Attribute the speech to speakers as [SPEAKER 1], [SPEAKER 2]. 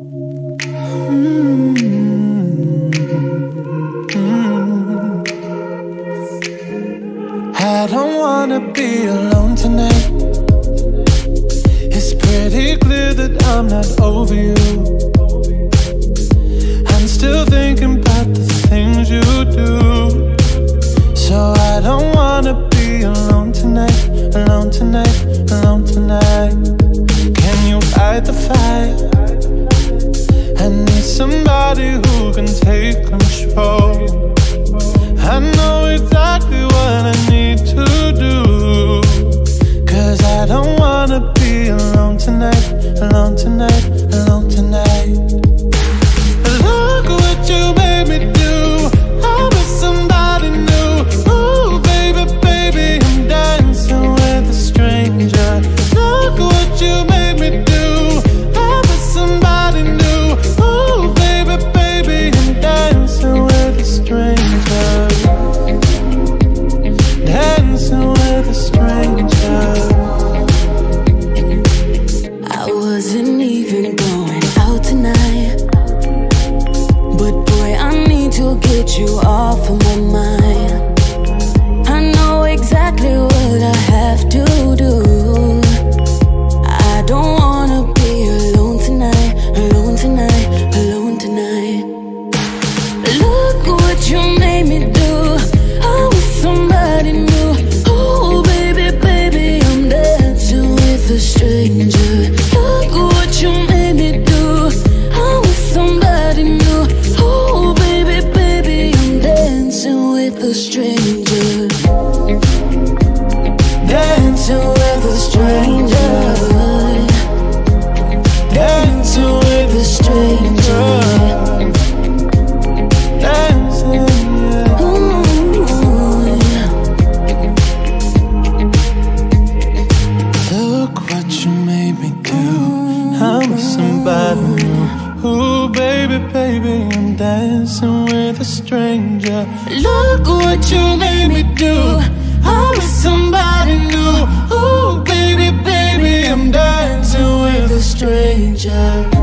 [SPEAKER 1] Mm-hmm. I don't wanna be alone tonight. It's pretty clear that I'm not over you. I'm still thinking about the things you do. So I don't wanna be alone tonight, alone tonight, alone tonight. Can you fight the fire? I need somebody who can take control. I know exactly what I need to do. Cause I don't wanna be alone tonight, alone tonight, alone
[SPEAKER 2] get you off of my mind. I know exactly what I have to do. I don't wanna be alone tonight, alone tonight, alone tonight. Look what you made me do. I was somebody new. Oh, baby, baby, I'm dancing with a stranger.
[SPEAKER 1] Ooh, baby, baby, I'm dancing with a stranger. Look what you made me do. I'm with somebody new. Ooh, baby, baby, I'm dancing with a stranger.